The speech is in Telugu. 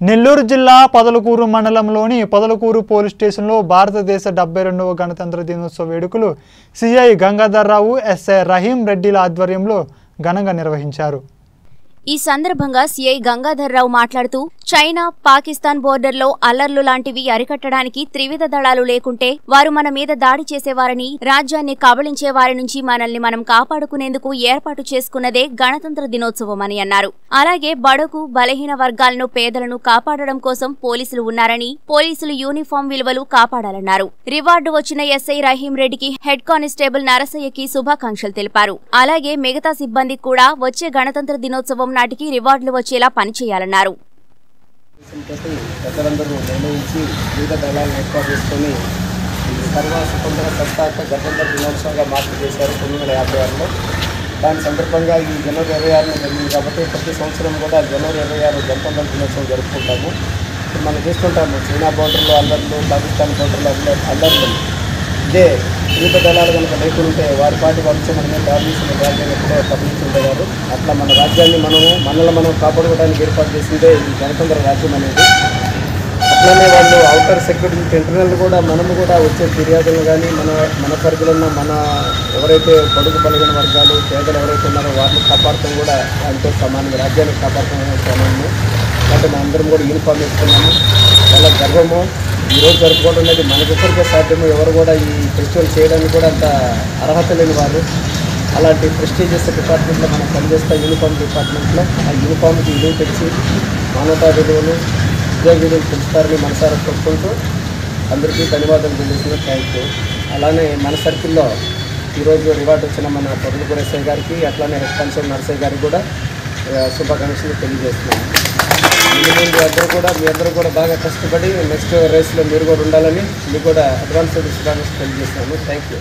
నెల్లూరు జిల్లా పొదలకూరు మండలంలోని పొదలకూరు పోలీస్ స్టేషన్లో భారతదేశ డెబ్బై రెండవ గణతంత్ర దినోత్సవ వేడుకలు సిఐ గంగాధర్రావు ఎస్ఐ రహీం రెడ్డిల ఆధ్వర్యంలో ఘనంగా నిర్వహించారు. ఈ సందర్భంగా సీఐ గంగాధర్రావు మాట్లాడుతూ చైనా పాకిస్తాన్ బోర్డర్లో అల్లర్లు లాంటివి అరికట్టడానికి త్రివిధ దళాలు లేకుంటే వారు మన మీద దాడి చేసేవారని రాజ్యాన్ని కబళించే వారి నుంచి మనల్ని మనం కాపాడుకునేందుకు ఏర్పాటు చేసుకున్నదే గణతంత్ర దినోత్సవం అని అన్నారు. అలాగే బడుగు బలహీన వర్గాలను పేదలను కాపాడడం కోసం పోలీసులు ఉన్నారని పోలీసులు యూనిఫామ్ విలువలు కాపాడాలన్నారు. రివార్డు వచ్చిన ఎస్ఐ రహీం రెడ్డికి హెడ్ కానిస్టేబుల్ నరసయ్యకి శుభాకాంక్షలు తెలిపారు. అలాగే మిగతా సిబ్బందికి కూడా వచ్చే గణతంత్ర దినోత్సవం నాటికి రివార్డులు వచ్చేలా పనిచేయాలన్నారు. తోటి పెద్దలందరూ నిర్ణయించి వివిధ దళాలను ఏర్పాటు చేసుకొని ఈ సర్వ స్వతంత్ర సంస్థాక గణతంత్ర దినోత్సవంగా మార్పు చేశారు తొమ్మిది వందల యాభై ఆరులో. దాని సందర్భంగా ఈ జనవరి ఇరవై ఆరున జరిగింది కాబట్టి ప్రతి సంవత్సరం కూడా జనవరి ఇరవై ఆరు గణతంత్ర దినోత్సవం జరుపుకుంటాము. ఇప్పుడు మనం చూస్తుంటాము చైనా బోర్డర్లో అల్లర్లు పాకిస్తాన్ బోర్డర్లో అల్లర్ అల్లర్లు ఇదే వివిధ దళాలు కనుక లేకుంటే వారి పాటి వాళ్ళు మనమే మీద రాజ్యాన్ని ఎప్పుడో తప్పించుండేవారు అట్లా మన రాజ్యాన్ని మనము మనల్ని మనం కాపాడుకోవడానికి ఏర్పాటు చేసిందే ఈ గణతంత్ర రాజ్యం అనేది. అట్లానే వాళ్ళు అవుటర్ సెక్యూరిటీ ఇంటర్నల్ కూడా మనము కూడా వచ్చే ఫిర్యాదులు కానీ మన మన పరిధిలో ఉన్న మన ఎవరైతే పొడుగు పలిగిన వర్గాలు పేదలు ఎవరైతే ఉన్నారో వారిని కాపాడటం కూడా అంతే సమానంగా రాజ్యాన్ని కాపాడటం సమానము. కాబట్టి మనందరం కూడా యూనిఫామ్ వేసుకున్నాము. చాలా గర్వము ఈరోజు జరుపుకోవడం అనేది మనకొక్కరికే సాధ్యము ఎవరు కూడా ఈ ఫెస్టివల్ చేయడానికి కూడా అంత అర్హత లేని వాళ్ళు. అలాంటి ప్రెస్టీజియస్ డిపార్ట్మెంట్లో మనం పనిచేస్తాం యూనిఫామ్ డిపార్ట్మెంట్లో ఆ యూనిఫామ్కి విలువ తెచ్చి మానవతా విలువలు ఉద్యోగ విలువలు పెంచుతారని మనసారా కోరుకుంటూ అందరికీ ధన్యవాదాలు తెలియజేసిన థ్యాంక్ యూ అలానే మన సర్కిల్లో ఈరోజు రివార్డ్ వచ్చిన మన పొరుగురు గురేసయ్య గారికి అట్లానే రెస్పాన్సిబుల్ నర్సయ్య గారికి కూడా శుభాకాంక్షలు తెలియజేస్తున్నాను. ముందు అందరూ కూడా మీ అందరూ కూడా బాగా కష్టపడి నెక్స్ట్ రేస్లో మీరు కూడా ఉండాలని మీకు కూడా అడ్వాన్స్ తెలియజేస్తాను థ్యాంక్ యూ